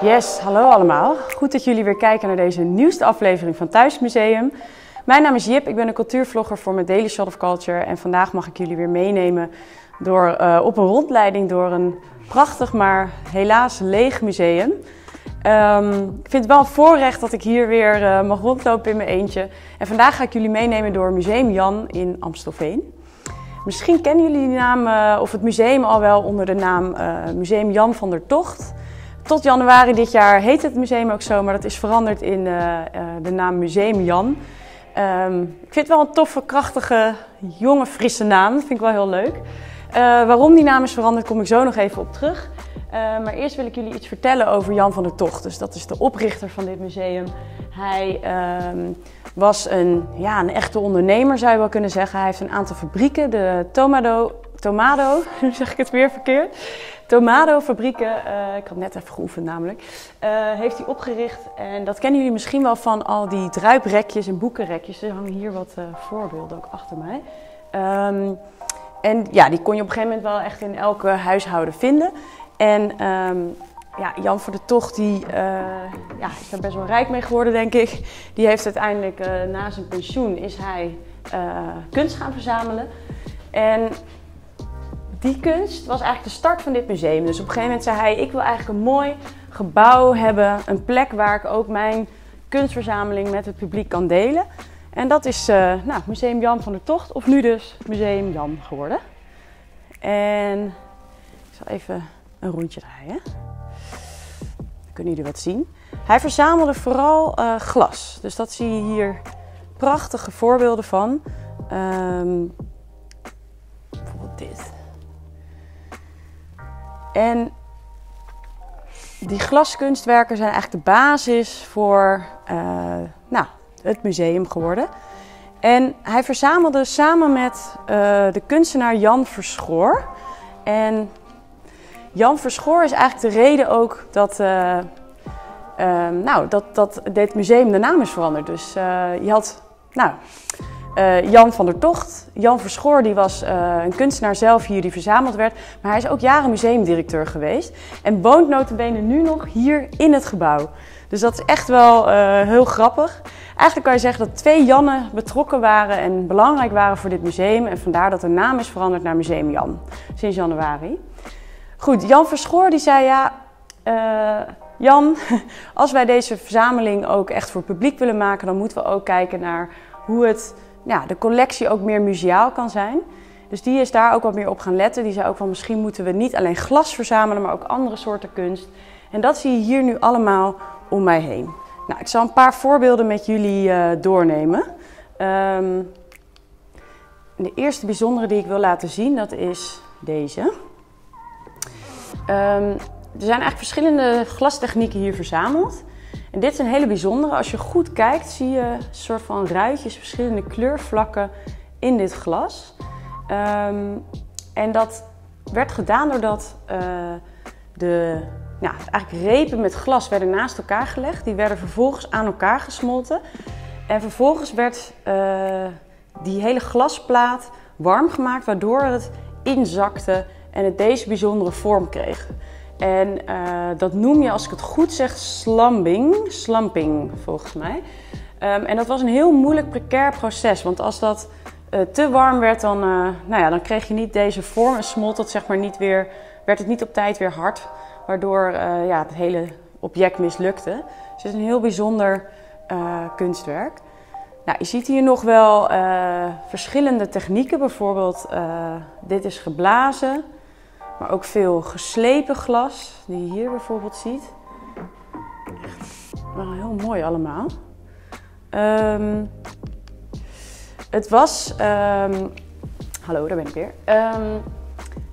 Yes, hallo allemaal. Goed dat jullie weer kijken naar deze nieuwste aflevering van Thuismuseum. Mijn naam is Jip, ik ben een cultuurvlogger voor mijn Daily Shot of Culture. En vandaag mag ik jullie weer meenemen door, uh, op een rondleiding door een prachtig, maar helaas leeg museum. Um, ik vind het wel een voorrecht dat ik hier weer uh, mag rondlopen in mijn eentje. En vandaag ga ik jullie meenemen door Museum Jan in Amstelveen. Misschien kennen jullie die naam uh, of het museum al wel onder de naam Museum Jan van der Tocht. Tot januari dit jaar heet het museum ook zo, maar dat is veranderd in de naam Museum Jan. Um, ik vind het wel een toffe, krachtige, jonge, frisse naam. Dat vind ik wel heel leuk. Waarom die naam is veranderd, kom ik zo nog even op terug. Maar eerst wil ik jullie iets vertellen over Jan van der Tocht. Dus dat is de oprichter van dit museum. Hij um, was een, ja, een echte ondernemer, zou je wel kunnen zeggen. Hij heeft een aantal fabrieken, de Tomado, Tomado, nu zeg ik het weer verkeerd. Tomado-fabrieken, uh, ik had net even geoefend namelijk, uh, heeft hij opgericht. En dat kennen jullie misschien wel van al die druiprekjes en boekenrekjes. Er hangen hier wat voorbeelden ook achter mij. Um, en ja, die kon je op een gegeven moment wel echt in elke huishouden vinden. En um, ja, Jan voor de Tocht die, ja, is daar best wel rijk mee geworden, denk ik. Die heeft uiteindelijk na zijn pensioen is hij kunst gaan verzamelen. En die kunst was eigenlijk de start van dit museum. Dus op een gegeven moment zei hij: Ik wil eigenlijk een mooi gebouw hebben. Een plek waar ik ook mijn kunstverzameling met het publiek kan delen. En dat is nou, Museum Jan van der Tocht, of nu dus Museum Jan geworden. En ik zal even een rondje draaien. Dan kunnen jullie wat zien. Hij verzamelde vooral uh, glas. Dus dat zie je hier prachtige voorbeelden van. Um, bijvoorbeeld dit. En die glaskunstwerken zijn eigenlijk de basis voor uh, nou, het museum geworden. En hij verzamelde samen met uh, de kunstenaar Jan Verschoor. En Jan Verschoor is eigenlijk de reden ook dat, uh, nou, dat, dat dit museum de naam is veranderd. Dus je had nou, uh, Jan van der Tocht. Jan Verschoor die was een kunstenaar zelf hier die verzameld werd. Maar hij is ook jaren museumdirecteur geweest. En woont notabene nu nog hier in het gebouw. Dus dat is echt wel heel grappig. Eigenlijk kan je zeggen dat twee Jannen betrokken waren en belangrijk waren voor dit museum. En vandaar dat de naam is veranderd naar Museum Jan. Sinds januari. Goed, Jan Verschoor die zei ja... Jan, als wij deze verzameling ook echt voor publiek willen maken... dan moeten we ook kijken naar hoe het ja, de collectie ook meer museaal kan zijn. Dus die is daar ook wat meer op gaan letten. Die zei ook van misschien moeten we niet alleen glas verzamelen, maar ook andere soorten kunst. En dat zie je hier nu allemaal om mij heen. Nou, ik zal een paar voorbeelden met jullie uh, doornemen. Um, de eerste bijzondere die ik wil laten zien, dat is deze. Um, er zijn eigenlijk verschillende glastechnieken hier verzameld. En dit is een hele bijzondere. Als je goed kijkt, zie je een soort van ruitjes, verschillende kleurvlakken in dit glas. Um, en dat werd gedaan doordat uh, de ja, eigenlijk repen met glas werden naast elkaar gelegd. Die werden vervolgens aan elkaar gesmolten. En vervolgens werd uh, die hele glasplaat warm gemaakt, waardoor het inzakte en het deze bijzondere vorm kreeg. En uh, dat noem je, als ik het goed zeg, slamping. Slamping, volgens mij. Um, en dat was een heel moeilijk, precair proces. Want als dat uh, te warm werd, dan, uh, nou ja, dan kreeg je niet deze vorm. En smolt het zeg maar niet weer, werd het niet op tijd weer hard. Waardoor ja, het hele object mislukte. Dus het is een heel bijzonder kunstwerk. Nou, je ziet hier nog wel verschillende technieken. Bijvoorbeeld, dit is geblazen. Maar ook veel geslepen glas, die je hier bijvoorbeeld ziet. Echt wel heel mooi allemaal. Um, het was. Um, hallo, daar ben ik weer. Um,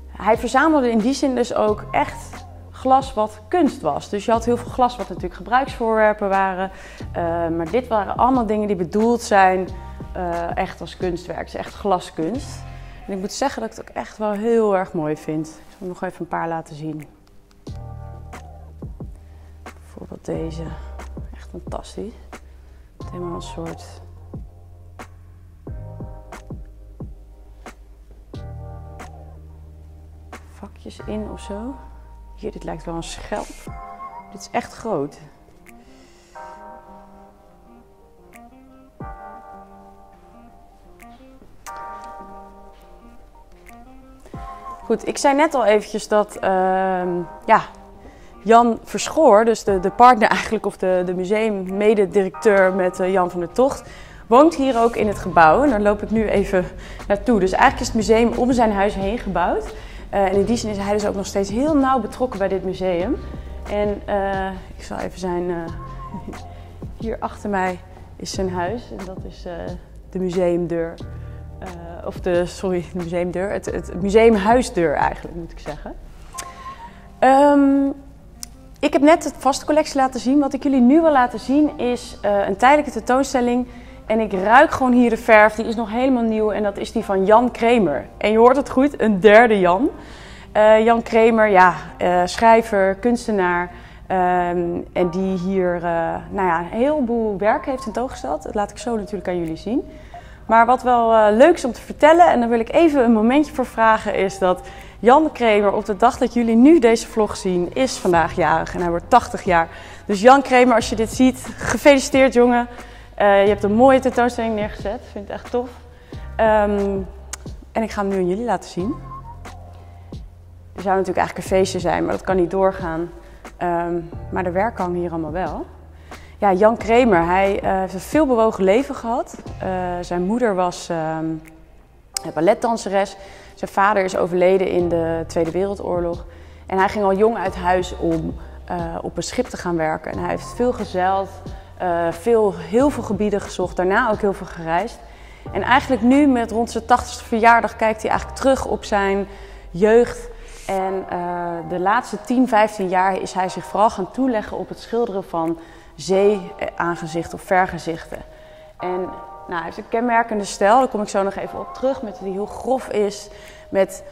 hij verzamelde in die zin dus ook echt glas wat kunst was. Dus je had heel veel glas wat natuurlijk gebruiksvoorwerpen waren. Maar dit waren allemaal dingen die bedoeld zijn uh, echt als kunstwerk. Dus echt glaskunst. En ik moet zeggen dat ik het ook echt wel heel erg mooi vind. Ik zal nog even een paar laten zien. Bijvoorbeeld deze. Echt fantastisch. Het helemaal een soort... vakjes in of zo. Hier, dit lijkt wel een schelp. Dit is echt groot. Goed, ik zei net al eventjes dat uh, ja, Jan Verschoor, dus de, de partner eigenlijk, of de, de museum-mededirecteur met uh, Jan van der Tocht, woont hier ook in het gebouw. En daar loop ik nu even naartoe. Dus eigenlijk is het museum om zijn huis heen gebouwd. Uh, en in die zin is hij dus ook nog steeds heel nauw betrokken bij dit museum. En uh, ik zal even zijn. hier achter mij is zijn huis. En dat is de museumdeur. Of de, sorry, de museumdeur. Het, het museumhuisdeur eigenlijk, moet ik zeggen. Um, ik heb net het vaste collectie laten zien. Wat ik jullie nu wil laten zien is uh, een tijdelijke tentoonstelling. En ik ruik gewoon hier de verf. Die is nog helemaal nieuw en dat is die van Jan Kremer. En je hoort het goed, een derde Jan. Uh, Jan Kremer, ja, schrijver, kunstenaar. Um, en die hier nou ja, een heleboel werk heeft tentoongesteld. Dat laat ik zo natuurlijk aan jullie zien. Maar wat wel leuk is om te vertellen, en daar wil ik even een momentje voor vragen, is dat Jan Kremer, op de dag dat jullie nu deze vlog zien, is vandaag jarig en hij wordt 80 jaar. Dus Jan Kremer, als je dit ziet, gefeliciteerd jongen. Uh, je hebt een mooie tentoonstelling neergezet, vind het echt tof. Um, en ik ga hem nu aan jullie laten zien. Er zou natuurlijk eigenlijk een feestje zijn, maar dat kan niet doorgaan. Um, maar de hangen hier allemaal wel. Ja, Jan Kremer, hij uh, heeft een veelbewogen leven gehad. Uh, zijn moeder was um, balletdanseres. Zijn vader is overleden in de Tweede Wereldoorlog. En hij ging al jong uit huis om uh, op een schip te gaan werken. En hij heeft veel gezeild, veel, heel veel gebieden gezocht, daarna ook heel veel gereisd. En eigenlijk nu, met rond zijn 80ste verjaardag, kijkt hij eigenlijk terug op zijn jeugd. En de laatste 10, 15 jaar is hij zich vooral gaan toeleggen op het schilderen van zee-aangezichten of vergezichten. En nou, hij heeft een kenmerkende stijl, daar kom ik zo nog even op terug, met die heel grof is, met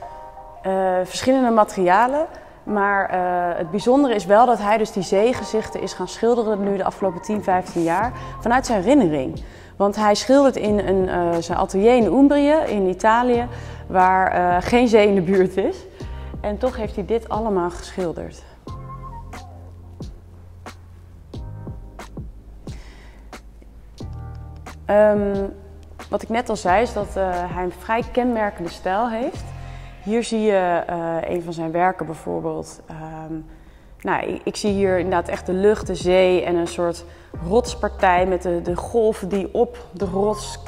uh, verschillende materialen. Maar uh, het bijzondere is wel dat hij dus die zeegezichten is gaan schilderen nu de afgelopen 10, 15 jaar vanuit zijn herinnering. Want hij schildert in een, zijn atelier in Umbrië in Italië, waar geen zee in de buurt is. En toch heeft hij dit allemaal geschilderd. Um, wat ik net al zei, is dat uh, hij een vrij kenmerkende stijl heeft. Hier zie je uh, een van zijn werken bijvoorbeeld. Um, nou, ik, zie hier inderdaad echt de lucht, de zee en een soort rotspartij met de, de golven die op de rots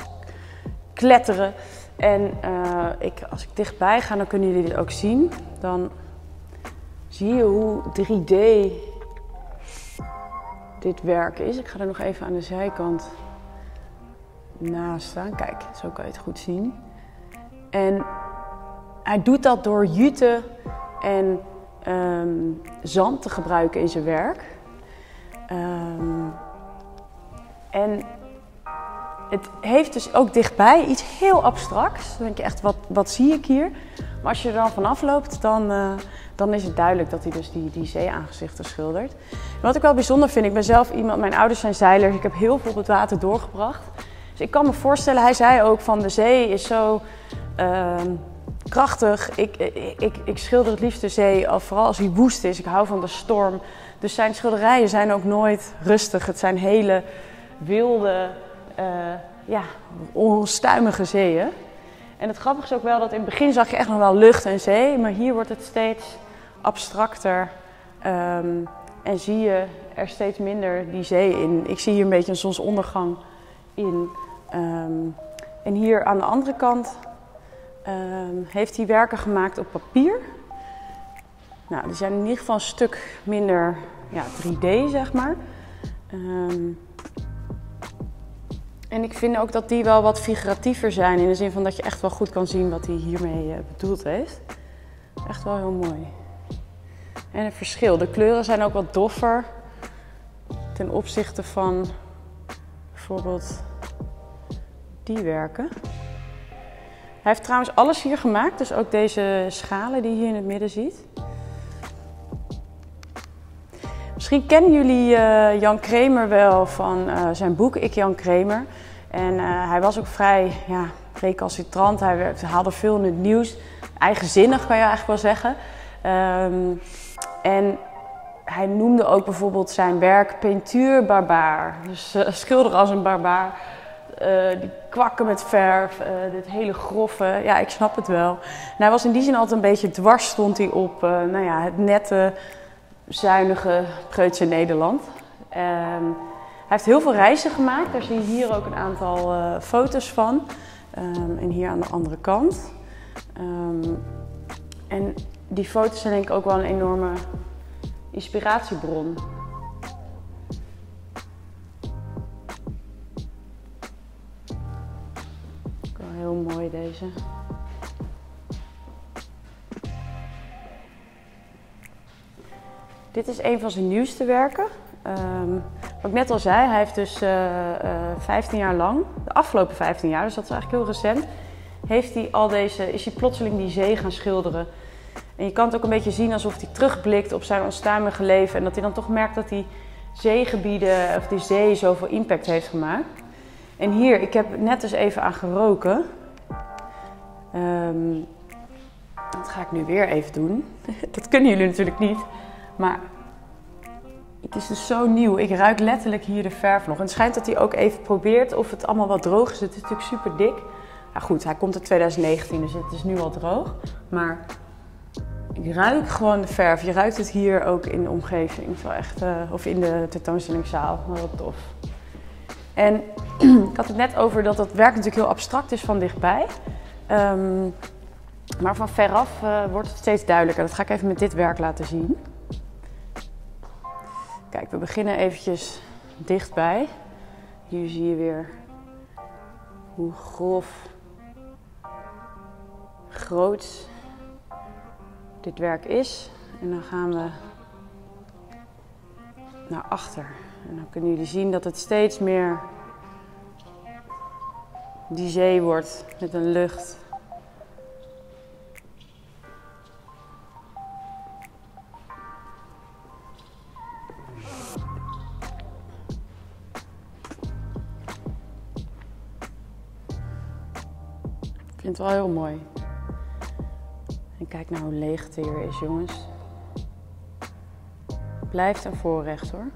kletteren. En uh, ik, als ik dichtbij ga, dan kunnen jullie dit ook zien. Dan zie je hoe 3D dit werk is. Ik ga er nog even aan de zijkant naast staan. Kijk, zo kan je het goed zien. En hij doet dat door jute en um, zand te gebruiken in zijn werk. Um, en het heeft dus ook dichtbij iets heel abstracts. Dan denk je echt, wat, wat zie ik hier? Maar als je er dan vanaf loopt, dan, uh, dan is het duidelijk dat hij dus die, die zeeaangezichten schildert. Wat ik wel bijzonder vind, ik ben zelf iemand, mijn ouders zijn zeilers, ik heb heel veel op het water doorgebracht. Dus ik kan me voorstellen, hij zei ook van de zee is zo uh, krachtig. Ik, ik, ik, schilder het liefst de zee, vooral als hij woest is. Ik hou van de storm. Dus zijn schilderijen zijn ook nooit rustig. Het zijn hele wilde, uh, ja, onstuimige zeeën. En het grappige is ook wel dat in het begin zag je echt nog wel lucht en zee. Maar hier wordt het steeds abstracter. Um, en zie je er steeds minder die zee in. Ik zie hier een beetje een zonsondergang in. Um, en hier aan de andere kant um, heeft hij werken gemaakt op papier. Nou, die zijn in ieder geval een stuk minder ja, 3D, zeg maar. Um, en ik vind ook dat die wel wat figuratiever zijn. In de zin van dat je echt wel goed kan zien wat hij hiermee uh, bedoeld heeft. Echt wel heel mooi. En het verschil. De kleuren zijn ook wat doffer. Ten opzichte van bijvoorbeeld die werken. Hij heeft trouwens alles hier gemaakt, dus ook deze schalen die je hier in het midden ziet. Misschien kennen jullie uh, Jan Kremer wel van uh, zijn boek Ik Jan Kremer. En uh, hij was ook vrij ja, recalcitrant, hij haalde veel in het nieuws. Eigenzinnig kan je eigenlijk wel zeggen. Ehm, en hij noemde ook bijvoorbeeld zijn werk Peintuur Barbaar. Dus schilderen als een barbaar. Uh, die kwakken met verf, uh, dit hele grove. Ja, ik snap het wel. En hij was in die zin altijd een beetje dwars, stond hij op nou ja, het nette, zuinige Preutse Nederland. Um, hij heeft heel veel reizen gemaakt. Daar zie je hier ook een aantal foto's van. Um, en hier aan de andere kant. Um, en die foto's zijn denk ik ook wel een enorme inspiratiebron. Dit is een van zijn nieuwste werken. Um, wat ik net al zei, hij heeft dus uh, uh, 15 jaar lang, de afgelopen 15 jaar, dus dat is eigenlijk heel recent, heeft hij al deze, is hij plotseling die zee gaan schilderen. En je kan het ook een beetje zien alsof hij terugblikt op zijn onstuimige leven. En dat hij dan toch merkt dat die zeegebieden, of die zee, zoveel impact heeft gemaakt. En hier, ik heb net dus even aan geroken. Um, dat ga ik nu weer even doen. dat kunnen jullie natuurlijk niet. Maar het is dus zo nieuw. Ik ruik letterlijk hier de verf nog. En het schijnt dat hij ook even probeert of het allemaal wat droog is. Het is natuurlijk super dik. Nou goed, hij komt uit 2019, dus het is nu al droog. Maar ik ruik gewoon de verf. Je ruikt het hier ook in de omgeving. Wel echt, uh, of in de tentoonstellingszaal. Heel tof. En ik had het net over dat dat werk natuurlijk heel abstract is van dichtbij. Um, maar van veraf uh, wordt het steeds duidelijker. Dat ga ik even met dit werk laten zien. Kijk, we beginnen eventjes dichtbij. Hier zie je weer hoe grof, groot dit werk is. En dan gaan we naar achter. En dan kunnen jullie zien dat het steeds meer die zee wordt met een lucht. Ik vind het wel heel mooi. En kijk nou hoe leeg het hier is, jongens. Blijft een voorrecht hoor.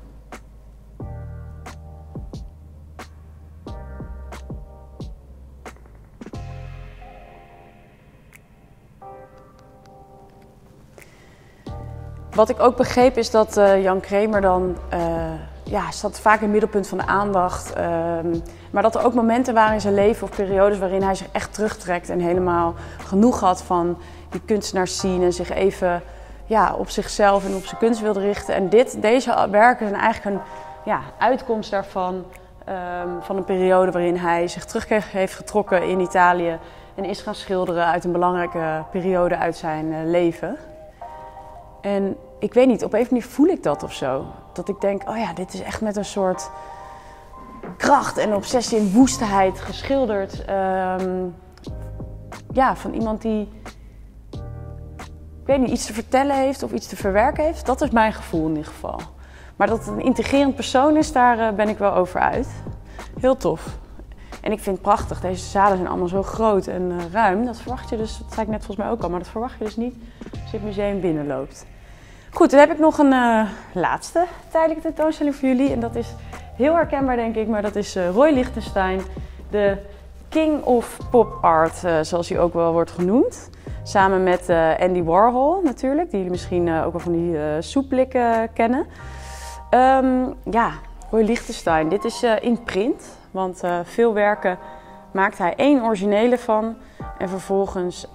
Wat ik ook begreep is dat uh, Jan Kremer dan uh, ja, staat vaak in het middelpunt van de aandacht. Uh, maar dat er ook momenten waren in zijn leven of periodes waarin hij zich echt terugtrekt en helemaal genoeg had van die kunstenaars zien en zich even ja, op zichzelf en op zijn kunst wilde richten. En dit, deze werken zijn eigenlijk een ja, uitkomst daarvan. Um, van een periode waarin hij zich terug heeft getrokken in Italië en is gaan schilderen uit een belangrijke periode uit zijn uh, leven. En ik weet niet, op een of andere manier voel ik dat of zo. Dat ik denk, oh ja, dit is echt met een soort kracht en obsessie en woestheid geschilderd. Um, ja, van iemand die ik weet niet, iets te vertellen heeft of iets te verwerken heeft. Dat is mijn gevoel in ieder geval. Maar dat het een integrerend persoon is, daar uh, ben ik wel over uit. Heel tof. En ik vind het prachtig. Deze zalen zijn allemaal zo groot en uh, ruim. Dat verwacht je dus, dat zei ik net volgens mij ook al, maar dat verwacht je dus niet als je het museum binnenloopt. Goed, dan heb ik nog een uh, laatste tijdelijke tentoonstelling voor jullie. En dat is heel herkenbaar, denk ik, maar dat is Roy Lichtenstein, de King of Pop Art, zoals hij ook wel wordt genoemd. Samen met Andy Warhol natuurlijk, die jullie misschien ook wel van die soepblikken kennen. Um, ja, Roy Lichtenstein. Dit is in print, want veel werken maakt hij één originele van. En vervolgens,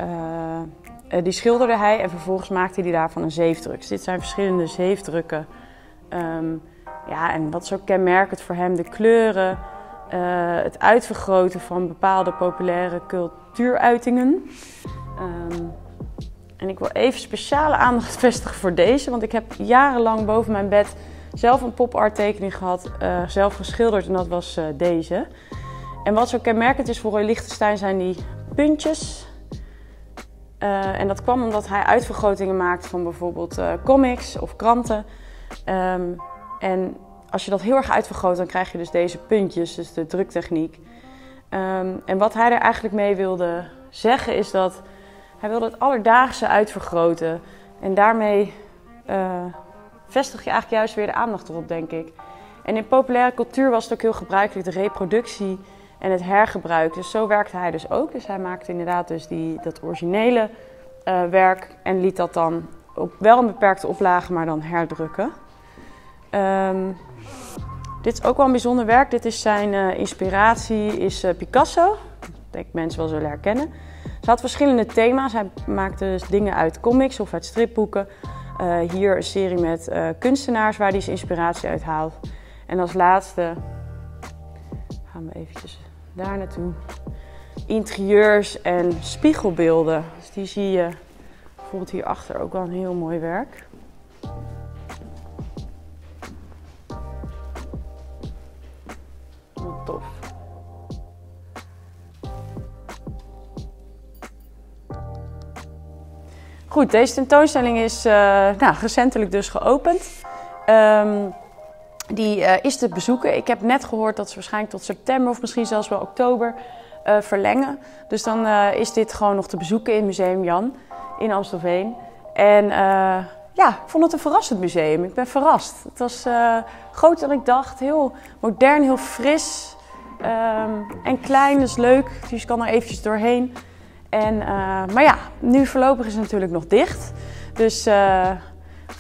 die schilderde hij en vervolgens maakte hij daarvan een zeefdruk. Dus dit zijn verschillende zeefdrukken. Um, ja, en wat ook kenmerkend voor hem, de kleuren, het uitvergroten van bepaalde populaire cultuuruitingen. Um, en ik wil even speciale aandacht vestigen voor deze, want ik heb jarenlang boven mijn bed zelf een pop-art tekening gehad, uh, zelf geschilderd en dat was deze. En wat zo kenmerkend is voor Roy Lichtenstein zijn die puntjes. Uh, en dat kwam omdat hij uitvergrotingen maakt van bijvoorbeeld comics of kranten. Um, en als je dat heel erg uitvergroot, dan krijg je dus deze puntjes, dus de druktechniek. Um, en wat hij er eigenlijk mee wilde zeggen is dat hij wilde het alledaagse uitvergroten. En daarmee vestig je eigenlijk juist weer de aandacht erop, denk ik. En in populaire cultuur was het ook heel gebruikelijk de reproductie en het hergebruik. Dus zo werkte hij dus ook. Dus hij maakte inderdaad dus die, dat originele uh, werk en liet dat dan op wel een beperkte oplage, maar dan herdrukken. Um, dit is ook wel een bijzonder werk. Dit is zijn uh, inspiratie, is uh, Picasso. Ik denk mensen wel zullen herkennen. Ze had verschillende thema's. Hij maakte dus dingen uit comics of uit stripboeken. hier een serie met kunstenaars waar hij zijn inspiratie uit haalt. En als laatste gaan we eventjes daar naartoe. Interieurs en spiegelbeelden. Dus die zie je bijvoorbeeld hierachter ook wel een heel mooi werk. Goed, deze tentoonstelling is uh, nou, recentelijk dus geopend. Um, die uh, is te bezoeken. Ik heb net gehoord dat ze waarschijnlijk tot september of misschien zelfs wel oktober uh, verlengen. Dus dan uh, is dit gewoon nog te bezoeken in Museum Jan in Amstelveen. En ja, ik vond het een verrassend museum. Ik ben verrast. Het was groter dan ik dacht. Heel modern, heel fris. Um, en klein, dus leuk. Dus je kan er eventjes doorheen. En, maar ja, nu voorlopig is het natuurlijk nog dicht. Dus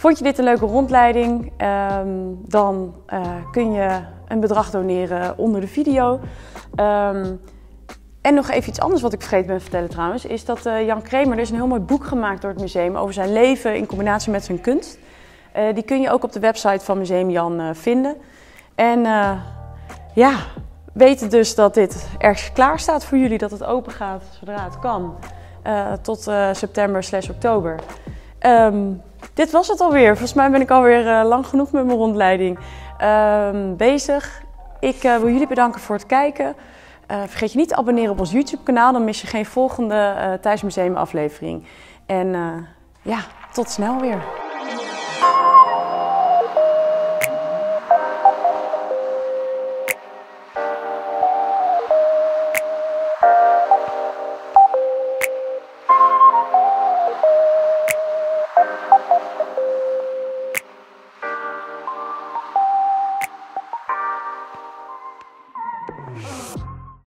Vond je dit een leuke rondleiding? Um, dan uh, kun je een bedrag doneren onder de video. Um, en nog even iets anders wat ik vergeten ben te vertellen trouwens, is dat uh, Jan Kremer, er is een heel mooi boek gemaakt door het museum over zijn leven in combinatie met zijn kunst. Uh, die kun je ook op de website van Museum Jan vinden. En ja, weet dus dat dit ergens klaar staat voor jullie, dat het open gaat zodra het kan. tot september slash oktober. Um, dit was het alweer. Volgens mij ben ik alweer uh, lang genoeg met mijn rondleiding uh, bezig. Ik uh, wil jullie bedanken voor het kijken. Uh, vergeet je niet te abonneren op ons YouTube kanaal, dan mis je geen volgende Thuismuseum aflevering. En ja, tot snel weer.